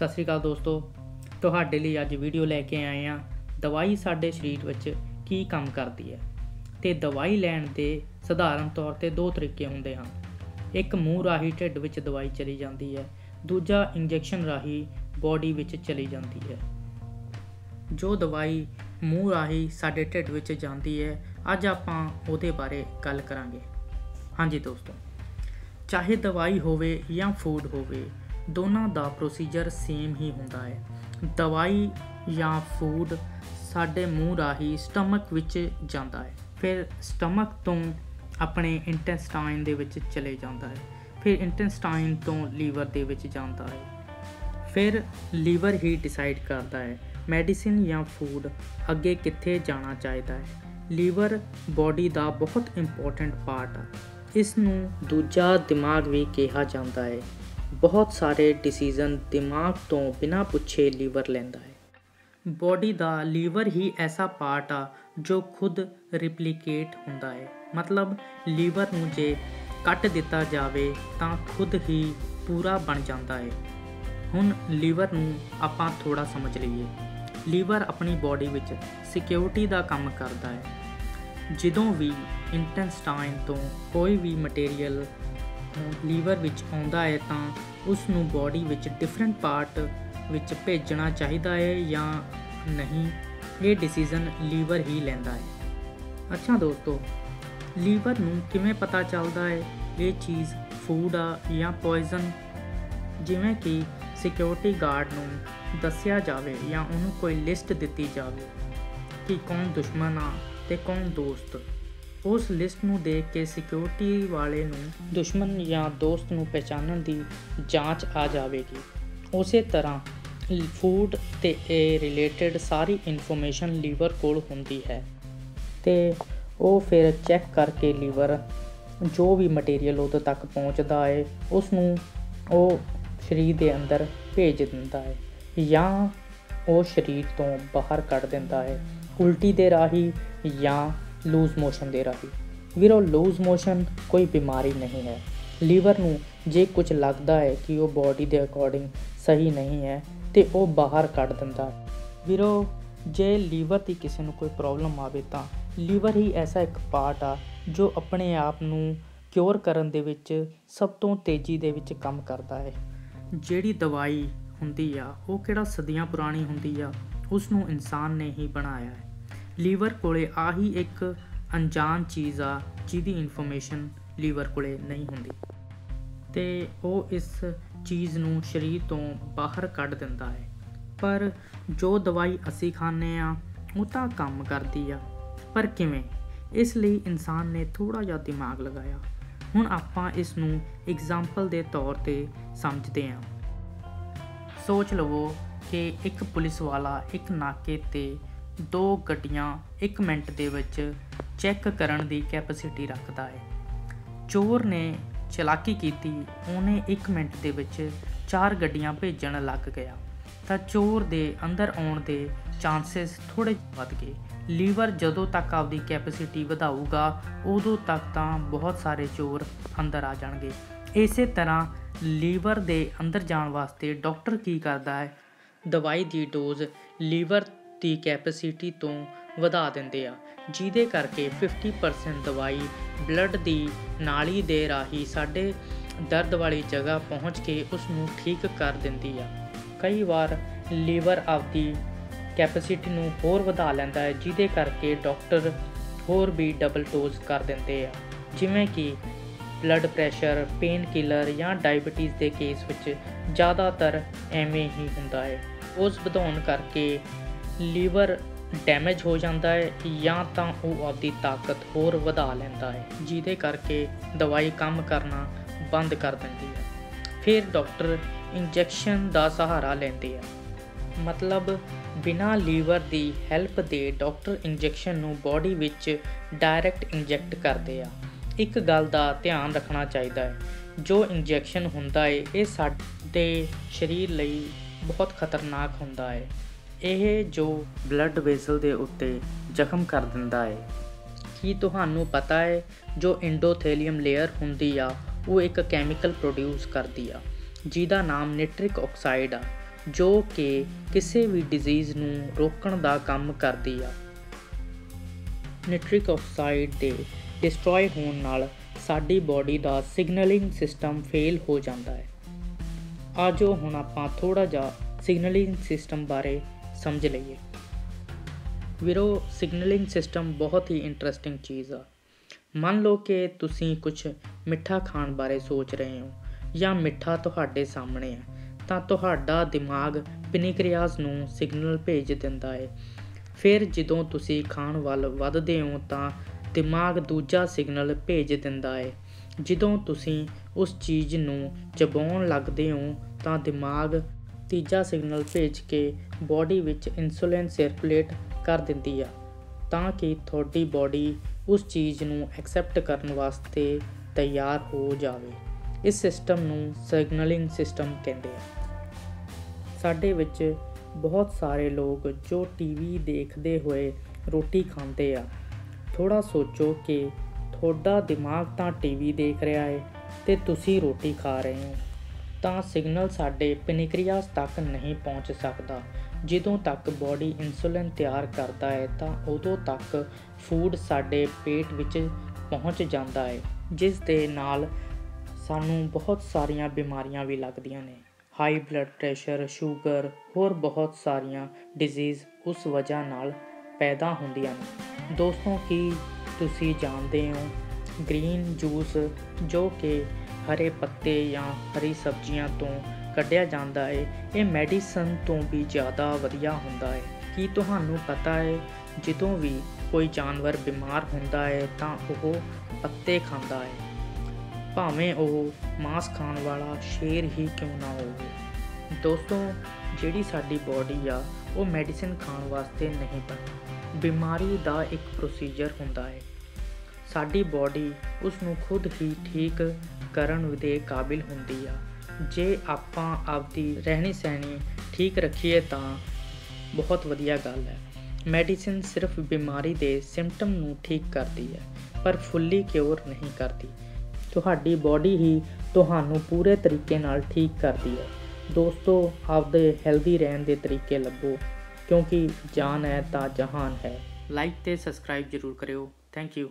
ਸਤਿ ਸ਼੍ਰੀ ਅਕਾਲ ਦੋਸਤੋ। ਤੁਹਾਡੇ ਲਈ ਅੱਜ ਵੀਡੀਓ ਲੈ ਕੇ ਆਏ ਹਾਂ। ਦਵਾਈ ਸਾਡੇ ਸਰੀਰ ਵਿੱਚ ਕੀ ਕੰਮ ਕਰਦੀ ਹੈ? ਤੇ ਦਵਾਈ ਲੈਣ ਦੇ ਸਧਾਰਨ ਤੌਰ ਤੇ ਦੋ ਤਰੀਕੇ ਹੁੰਦੇ ਹਨ। ਇੱਕ ਮੂੰਹ ਰਾਹੀਂ ਢਿੱਡ ਵਿੱਚ ਦਵਾਈ ਚਲੀ ਜਾਂਦੀ ਹੈ। ਦੂਜਾ ਇੰਜੈਕਸ਼ਨ ਰਾਹੀਂ ਬਾਡੀ ਵਿੱਚ ਚਲੀ ਜਾਂਦੀ ਹੈ। ਜੋ ਦਵਾਈ ਮੂੰਹ ਰਾਹੀਂ ਸਾਡੇ ਢਿੱਡ ਵਿੱਚ ਜਾਂਦੀ ਹੈ, ਅੱਜ ਆਪਾਂ ਉਹਦੇ ਬਾਰੇ ਗੱਲ ਕਰਾਂਗੇ। ਹਾਂਜੀ ਦੋਸਤੋ, ਚਾਹੇ ਦਵਾਈ ਹੋਵੇ ਜਾਂ ਫੂਡ ਹੋਵੇ ਦੋਨਾਂ ਦਾ ਪ੍ਰੋਸੀਜਰ ਸੇਮ ਹੀ ਹੁੰਦਾ ਹੈ। ਦਵਾਈ ਜਾਂ ਫੂਡ ਸਾਡੇ ਮੂੰਹ ਰਾਹੀਂ ਸਟਮਕ ਵਿੱਚ ਜਾਂਦਾ ਹੈ। ਫਿਰ ਸਟਮਕ ਤੋਂ ਆਪਣੇ ਇੰਟੈਸਟਾਈਨ ਦੇ ਵਿੱਚ ਚਲੇ ਜਾਂਦਾ ਹੈ। ਫਿਰ ਇੰਟੈਸਟਾਈਨ ਤੋਂ ਲੀਵਰ ਦੇ ਵਿੱਚ ਜਾਂਦਾ ਹੈ। ਫਿਰ ਲੀਵਰ ਹੀ ਡਿਸਾਈਡ ਕਰਦਾ ਹੈ ਮੈਡੀਸਿਨ ਜਾਂ ਫੂਡ ਅੱਗੇ ਕਿੱਥੇ ਜਾਣਾ ਚਾਹੀਦਾ ਹੈ। ਲੀਵਰ ਬਾਡੀ ਦਾ ਬਹੁਤ ਇੰਪੋਰਟੈਂਟ ਪਾਰਟ ਹੈ ਇਸ ਨੂੰ ਦੂਜਾ ਦਿਮਾਗ ਵੀ ਕਿਹਾ ਜਾਂਦਾ ਹੈ। ਬਹੁਤ ਸਾਰੇ ਡਿਸੀਜਨ ਦਿਮਾਗ ਤੋਂ ਬਿਨਾਂ ਪੁੱਛੇ ਲੀਵਰ ਲੈਂਦਾ ਹੈ। ਬੋਡੀ ਦਾ ਲੀਵਰ ਹੀ ਐਸਾ ਪਾਰਟ ਆ ਜੋ ਖੁਦ ਰਿਪਲੀਕੇਟ ਹੁੰਦਾ ਹੈ। ਮਤਲਬ ਲੀਵਰ ਨੂੰ ਜੇ ਕੱਟ ਦਿੱਤਾ ਜਾਵੇ ਤਾਂ ਖੁਦ ਹੀ ਪੂਰਾ ਬਣ ਜਾਂਦਾ ਹੈ। ਹੁਣ ਲੀਵਰ ਨੂੰ ਆਪਾਂ ਥੋੜਾ ਸਮਝ ਲਈਏ। ਲੀਵਰ ਆਪਣੀ ਬਾਡੀ ਵਿੱਚ ਸਿਕਿਉਰਿਟੀ ਦਾ ਕੰਮ ਕਰਦਾ ਹੈ। ਜਦੋਂ ਵੀ ਇੰਟੈਸਟਾਈਨ ਤੋਂ ਕੋਈ ਵੀ ਮਟੀਰੀਅਲ ਲੀਵਰ ਵਿੱਚ ਆਉਂਦਾ ਹੈ ਤਾਂ ਉਸ ਨੂੰ ਬਾਡੀ ਵਿੱਚ ਡਿਫਰੈਂਟ ਪਾਰਟ ਵਿੱਚ ਭੇਜਣਾ ਚਾਹੀਦਾ ਹੈ ਜਾਂ ਨਹੀਂ, ਇਹ ਡਿਸੀਜਨ ਲੀਵਰ ਹੀ ਲੈਂਦਾ ਹੈ। ਅੱਛਾ ਦੋਸਤੋ, ਲੀਵਰ ਨੂੰ ਕਿਵੇਂ ਪਤਾ ਚੱਲਦਾ ਹੈ? ਇਹ ਚੀਜ਼ ਫੂਡ ਆ ਜਾਂ ਪੋਇਜ਼ਨ ਜਿਵੇਂ ਕਿ ਸਿਕਿਉਰਿਟੀ ਗਾਰਡ ਨੂੰ ਦੱਸਿਆ ਜਾਵੇ ਜਾਂ ਉਹਨੂੰ ਕੋਈ ਲਿਸਟ ਦਿੱਤੀ ਜਾਵੇ ਕਿ ਕੌਣ ਦੁਸ਼ਮਣ ਆ ਤੇ ਕੌਣ ਦੋਸਤ। ਉਸ ਲਿਸਟ ਨੂੰ ਦੇਖ ਕੇ ਸਿਕਿਉਰਿਟੀ ਵਾਲੇ ਨੂੰ ਦੁਸ਼ਮਣ ਜਾਂ ਦੋਸਤ ਨੂੰ ਪਛਾਣਨ ਦੀ ਜਾਂਚ ਆ ਜਾਵੇਗੀ। ਉਸੇ ਤਰ੍ਹਾਂ ਫੂਡ ਤੇ ਇਹ ਰਿਲੇਟਡ ਸਾਰੀ ਇਨਫੋਰਮੇਸ਼ਨ ਲੀਵਰ ਕੋਲ ਹੁੰਦੀ ਹੈ ਤੇ ਉਹ ਫਿਰ ਚੈੱਕ ਕਰਕੇ ਲੀਵਰ ਜੋ ਵੀ ਮਟੀਰੀਅਲ ਉਹਦੇ ਤੱਕ ਪਹੁੰਚਦਾ ਹੈ, ਉਸ ਨੂੰ ਉਹ ਸਰੀਰ ਦੇ ਅੰਦਰ ਭੇਜ ਦਿੰਦਾ ਹੈ ਜਾਂ ਉਹ ਸਰੀਰ ਤੋਂ ਬਾਹਰ ਕੱਢ ਦਿੰਦਾ ਹੈ, ਉਲਟੀ ਦੇ ਰਾਹੀਂ ਜਾਂ ਲੂਜ਼ ਮੋਸ਼ਨ ਦੇ ਰਾਹੀਂ। ਵੀਰੋ ਲੂਜ਼ ਮੋਸ਼ਨ ਕੋਈ ਬਿਮਾਰੀ ਨਹੀਂ ਹੈ। ਲੀਵਰ ਨੂੰ ਜੇ ਕੁਝ ਲੱਗਦਾ ਹੈ ਕਿ ਉਹ ਬਾਡੀ ਦੇ ਅਕੋਰਡਿੰਗ ਸਹੀ ਨਹੀਂ ਹੈ, ਤੇ ਉਹ ਬਾਹਰ ਕੱਢ ਦਿੰਦਾ। ਵੀਰੋ, ਜੇ ਲੀਵਰ ਦੀ ਕਿਸੇ ਨੂੰ ਕੋਈ ਪ੍ਰੋਬਲਮ ਆਵੇ ਤਾਂ ਲੀਵਰ ਹੀ ਐਸਾ ਇੱਕ ਪਾਰਟ ਆ ਜੋ ਆਪਣੇ ਆਪ ਨੂੰ ਕਿਉਰ ਕਰਨ ਦੇ ਵਿੱਚ ਸਭ ਤੋਂ ਤੇਜ਼ੀ ਦੇ ਵਿੱਚ ਕੰਮ ਕਰਦਾ ਹੈ। ਜਿਹੜੀ ਦਵਾਈ ਹੁੰਦੀ ਆ, ਉਹ ਕਿਹੜਾ ਸਦੀਆਂ ਪੁਰਾਣੀ ਹੁੰਦੀ ਆ ਉਸ ਨੂੰ ਇਨਸਾਨ ਨੇ ਹੀ ਬਣਾਇਆ ਹੈ। ਲੀਵਰ ਕੋਲੇ ਆਹੀ ਇੱਕ ਅਣਜਾਣ ਚੀਜ਼ ਆ, ਜਿਹਦੀ ਇਨਫੋਰਮੇਸ਼ਨ ਲੀਵਰ ਕੋਲੇ ਨਹੀਂ ਹੁੰਦੀ। ਤੇ ਉਹ ਇਸ ਚੀਜ਼ ਨੂੰ ਸਰੀਰ ਤੋਂ ਬਾਹਰ ਕੱਢ ਦਿੰਦਾ ਹੈ। ਪਰ ਜੋ ਦਵਾਈ ਅਸੀਂ ਖਾਂਦੇ ਆ, ਉਹ ਤਾਂ ਕੰਮ ਕਰਦੀ ਆ। ਪਰ ਕਿਵੇਂ? ਇਸ ਲਈ ਇਨਸਾਨ ਨੇ ਥੋੜਾ ਜਿਹਾ ਦਿਮਾਗ ਲਗਾਇਆ। ਹੁਣ ਆਪਾਂ ਇਸ ਨੂੰ ਐਗਜ਼ਾਮਪਲ ਦੇ ਤੌਰ ਤੇ ਸਮਝਦੇ ਹਾਂ ਸੋਚ ਲਵੋ ਕਿ ਇੱਕ ਪੁਲਿਸ ਵਾਲਾ ਇੱਕ ਨਾਕੇ ਤੇ ਦੋ ਗੱਡੀਆਂ 1 ਮਿੰਟ ਦੇ ਵਿੱਚ ਚੈੱਕ ਕਰਨ ਦੀ ਕੈਪੈਸਿਟੀ ਰੱਖਦਾ ਹੈ। ਚੋਰ ਨੇ ਚਲਾਕੀ ਕੀਤੀ, ਉਹਨੇ 1 ਮਿੰਟ ਦੇ ਵਿੱਚ ਚਾਰ ਗੱਡੀਆਂ ਭੇਜਣ ਲੱਗ ਗਿਆ। ਤਾਂ ਚੋਰ ਦੇ ਅੰਦਰ ਆਉਣ ਦੇ ਚਾਂਸਸ ਥੋੜੇ ਵੱਧ ਗਏ। ਲੀਵਰ ਜਦੋਂ ਤੱਕ ਆਪਦੀ ਕੈਪੈਸਿਟੀ ਵਧਾਊਗਾ, ਉਦੋਂ ਤੱਕ ਤਾਂ ਬਹੁਤ ਸਾਰੇ ਚੋਰ ਅੰਦਰ ਆ ਜਾਣਗੇ। ਇਸੇ ਤਰ੍ਹਾਂ ਲੀਵਰ ਦੇ ਅੰਦਰ ਜਾਣ ਵਾਸਤੇ ਡਾਕਟਰ ਕੀ ਕਰਦਾ ਹੈ? ਦਵਾਈ ਦੀ ਡੋਜ਼ ਲੀਵਰ ਦੀ ਕੈਪੈਸਿਟੀ ਤੋਂ ਵਧਾ ਦਿੰਦੇ ਆ, ਜਿਹਦੇ ਕਰਕੇ 50% ਦਵਾਈ ਬਲੱਡ ਦੀ ਨਾਲੀ ਦੇ ਰਾਹੀਂ ਸਾਡੇ ਦਰਦ ਵਾਲੀ ਜਗ੍ਹਾ ਪਹੁੰਚ ਕੇ ਉਸ ਨੂੰ ਠੀਕ ਕਰ ਦਿੰਦੀ ਆ। ਕਈ ਵਾਰ ਲੀਵਰ ਆਪਦੀ ਕੈਪੈਸਿਟੀ ਨੂੰ ਹੋਰ ਵਧਾ ਲੈਂਦਾ ਹੈ, ਜਿਹਦੇ ਕਰਕੇ ਡਾਕਟਰ ਹੋਰ ਵੀ ਡਬਲ ਡੋਜ਼ ਕਰ ਦਿੰਦੇ ਆ। ਜਿਵੇਂ ਕਿ ਬਲੱਡ ਪ੍ਰੈਸ਼ਰ ਪੇਨ ਕਿਲਰ ਜਾਂ ਡਾਇਬੀਟੀਜ਼ ਦੇ ਕੇਸ ਵਿੱਚ ਜ਼ਿਆਦਾਤਰ ਐਵੇਂ ਹੀ ਹੁੰਦਾ ਹੈ। ਉਸ ਵਧਾਉਣ ਕਰਕੇ ਲੀਵਰ ਡੈਮੇਜ ਹੋ ਜਾਂਦਾ ਹੈ ਜਾਂ ਤਾਂ ਉਹ ਆਪਦੀ ਤਾਕਤ ਹੋਰ ਵਧਾ ਲੈਂਦਾ ਹੈ, ਜਿਹਦੇ ਕਰਕੇ ਦਵਾਈ ਕੰਮ ਕਰਨਾ ਬੰਦ ਕਰ ਦਿੰਦੀ ਹੈ। ਫਿਰ ਡਾਕਟਰ ਇੰਜੈਕਸ਼ਨ ਦਾ ਸਹਾਰਾ ਲੈਂਦੇ ਆ। ਮਤਲਬ ਬਿਨਾ ਲੀਵਰ ਦੀ ਹੈਲਪ ਦੇ ਡਾਕਟਰ ਇੰਜੈਕਸ਼ਨ ਨੂੰ ਬਾਡੀ ਵਿੱਚ ਡਾਇਰੈਕਟ ਇੰਜੈਕਟ ਕਰਦੇ ਆ। ਇੱਕ ਗੱਲ ਦਾ ਧਿਆਨ ਰੱਖਣਾ ਚਾਹੀਦਾ ਹੈ, ਜੋ ਇੰਜੈਕਸ਼ਨ ਹੁੰਦਾ ਹੈ, ਇਹ ਸਾਡੇ ਸਰੀਰ ਲਈ ਬਹੁਤ ਖਤਰਨਾਕ ਹੁੰਦਾ ਹੈ। ਇਹ ਜੋ ਬਲੱਡ ਵੈਸਲ ਦੇ ਉੱਤੇ ਜ਼ਖਮ ਕਰ ਦਿੰਦਾ ਹੈ ਕੀ ਤੁਹਾਨੂੰ ਪਤਾ ਹੈ ਜੋ ਇੰਡੋਥੇਲੀਅਮ ਲੇਅਰ ਹੁੰਦੀ ਆ, ਉਹ ਇੱਕ ਕੈਮੀਕਲ ਪ੍ਰੋਡਿਊਸ ਕਰਦੀ ਆ, ਜਿਹਦਾ ਨਾਮ ਨਾਈਟ੍ਰਿਕ ਆਕਸਾਈਡ ਆ, ਜੋ ਕਿ ਕਿਸੇ ਵੀ ਡਿਜ਼ੀਜ਼ ਨੂੰ ਰੋਕਣ ਦਾ ਕੰਮ ਕਰਦੀ ਆ। ਨਿਟ੍ਰਿਕ ਆਕਸਾਈਡ ਦੇ ਡਿਸਟਰੋਏ ਹੋਣ ਨਾਲ ਸਾਡੀ ਬਾਡੀ ਦਾ ਸਿਗਨਲਿੰਗ ਸਿਸਟਮ ਫੇਲ ਹੋ ਜਾਂਦਾ ਹੈ ਆਜੋ ਹੁਣ ਆਪਾਂ ਥੋੜਾ ਜਿਹਾ ਸਿਗਨਲਿੰਗ ਸਿਸਟਮ ਬਾਰੇ ਸਮਝ ਲਈਏ। ਵੀਰੋ ਸਿਗਨਲਿੰਗ ਸਿਸਟਮ ਬਹੁਤ ਹੀ ਇੰਟਰਸਟਿੰਗ ਚੀਜ਼ ਆ। ਮੰਨ ਲਓ ਕਿ ਤੁਸੀਂ ਕੁਝ ਮਿੱਠਾ ਖਾਣ ਬਾਰੇ ਸੋਚ ਰਹੇ ਹੋ ਜਾਂ ਮਿੱਠਾ ਤੁਹਾਡੇ ਸਾਹਮਣੇ ਹੈ ਤਾਂ ਤੁਹਾਡਾ ਦਿਮਾਗ ਪਿਨਿਕਰੀਆਸ ਨੂੰ ਸਿਗਨਲ ਭੇਜ ਦਿੰਦਾ ਹੈ ਫਿਰ ਜਦੋਂ ਤੁਸੀਂ ਖਾਣ ਵੱਲ ਵੱਧਦੇ ਹੋ, ਤਾਂ ਦਿਮਾਗ ਦੂਜਾ ਸਿਗਨਲ ਭੇਜ ਦਿੰਦਾ ਹੈ ਜਦੋਂ ਤੁਸੀਂ ਉਸ ਚੀਜ਼ ਨੂੰ ਚਬਾਉਣ ਲੱਗਦੇ ਹੋ, ਤਾਂ ਦਿਮਾਗ ਤੀਜਾ ਸਿਗਨਲ ਭੇਜ ਕੇ ਬਾਡੀ ਵਿੱਚ ਇਨਸੂਲਿਨ ਸਰਕੂਲੇਟ ਕਰ ਦਿੰਦੀ ਆ, ਤਾਂ ਕਿ ਤੁਹਾਡੀ ਬਾਡੀ ਉਸ ਚੀਜ਼ ਨੂੰ ਐਕਸੈਪਟ ਕਰਨ ਵਾਸਤੇ ਤਿਆਰ ਹੋ ਜਾਵੇ। ਇਸ ਸਿਸਟਮ ਨੂੰ ਸਿਗਨਲਿੰਗ ਸਿਸਟਮ ਕਹਿੰਦੇ ਆ। ਸਾਡੇ ਵਿੱਚ ਬਹੁਤ ਸਾਰੇ ਲੋਕ ਜੋ ਟੀਵੀ ਦੇਖਦੇ ਹੋਏ ਰੋਟੀ ਖਾਂਦੇ ਆ ਥੋੜਾ ਸੋਚੋ ਕਿ ਤੁਹਾਡਾ ਦਿਮਾਗ ਤਾਂ ਟੀਵੀ ਦੇਖ ਰਿਹਾ ਹੈ ਤੇ ਤੁਸੀਂ ਰੋਟੀ ਖਾ ਰਹੇ ਹੋ। ਤਾਂ ਸਿਗਨਲ ਸਾਡੇ ਪਿਨਿਕਰੀਆਸ ਤੱਕ ਨਹੀਂ ਪਹੁੰਚ ਸਕਦਾ। ਜਦੋਂ ਤੱਕ ਬਾਡੀ ਇਨਸੂਲਿਨ ਤਿਆਰ ਕਰਦਾ ਹੈ, ਤਾਂ ਉਦੋਂ ਤੱਕ ਫੂਡ ਸਾਡੇ ਪੇਟ ਵਿੱਚ ਪਹੁੰਚ ਜਾਂਦਾ ਹੈ, ਜਿਸ ਦੇ ਨਾਲ ਸਾਨੂੰ ਬਹੁਤ ਸਾਰੀਆਂ ਬਿਮਾਰੀਆਂ ਵੀ ਲੱਗਦੀਆਂ ਨੇ। ਹਾਈ ਬਲੱਡ ਪ੍ਰੈਸ਼ਰ ਸ਼ੂਗਰ ਹੋਰ ਬਹੁਤ ਸਾਰੀਆਂ ਡਿਜ਼ੀਜ਼ ਉਸ ਵਜ੍ਹਾ ਨਾਲ ਪੈਦਾ ਹੁੰਦੀਆਂ ਨੇ। ਦੋਸਤੋ, ਕੀ ਤੁਸੀਂ ਜਾਣਦੇ ਹੋ? ਗ੍ਰੀਨ ਜੂਸ ਜੋ ਕਿ ਹਰੇ ਪੱਤੇ ਜਾਂ ਹਰੀ ਸਬਜ਼ੀਆਂ ਤੋਂ ਕੱਢਿਆ ਜਾਂਦਾ ਹੈ ਇਹ ਮੈਡੀਸਨ ਤੋਂ ਵੀ ਜ਼ਿਆਦਾ ਵਧੀਆ ਹੁੰਦਾ ਹੈ ਕੀ ਤੁਹਾਨੂੰ ਪਤਾ ਹੈ ਜਦੋਂ ਵੀ ਕੋਈ ਜਾਨਵਰ ਬਿਮਾਰ ਹੁੰਦਾ ਹੈ ਤਾਂ ਉਹ ਪੱਤੇ ਖਾਂਦਾ ਹੈ ਭਾਵੇਂ ਉਹ ਮਾਸ ਖਾਣ ਵਾਲਾ ਸ਼ੇਰ ਹੀ ਕਿਉਂ ਨਾ ਹੋਵੇ। ਦੋਸਤੋ, ਜਿਹੜੀ ਸਾਡੀ ਬਾਡੀ ਆ, ਉਹ ਮੈਡੀਸਿਨ ਖਾਣ ਵਾਸਤੇ ਨਹੀਂ ਬਣੀ ਬਿਮਾਰੀ ਦਾ ਇੱਕ ਪ੍ਰੋਸੀਜਰ ਹੁੰਦਾ ਹੈ ਸਾਡੀ ਬਾਡੀ ਉਸ ਨੂੰ ਖੁਦ ਹੀ ਠੀਕ ਕਰਨ ਦੇ ਕਾਬਿਲ ਹੁੰਦੀ ਆ। ਜੇ ਆਪਾਂ ਆਪਦੀ ਰਹਿਣੀ ਸਹਿਣੀ ਠੀਕ ਰੱਖੀਏ ਤਾਂ ਬਹੁਤ ਵਧੀਆ ਗੱਲ ਹੈ। ਮੈਡੀਸਿਨ ਸਿਰਫ ਬਿਮਾਰੀ ਦੇ ਸਿੰਪਟਮ ਨੂੰ ਠੀਕ ਕਰਦੀ ਹੈ, ਪਰ ਫੁੱਲੀ ਕਿਉਰ ਨਹੀਂ ਕਰਦੀ। ਤੁਹਾਡੀ ਬਾਡੀ ਹੀ ਤੁਹਾਨੂੰ ਪੂਰੇ ਤਰੀਕੇ ਨਾਲ ਠੀਕ ਕਰਦੀ ਹੈ। ਦੋਸਤੋ, ਆਪਦੇ ਹੈਲਦੀ ਰਹਿਣ ਦੇ ਤਰੀਕੇ ਲੱਭੋ, ਕਿਉਂਕਿ ਜਾਨ ਹੈ ਤਾਂ ਜਹਾਨ ਹੈ। ਲਾਈਕ ਤੇ ਸਬਸਕ੍ਰਾਈਬ ਜ਼ਰੂਰ ਕਰਿਓ। Thank you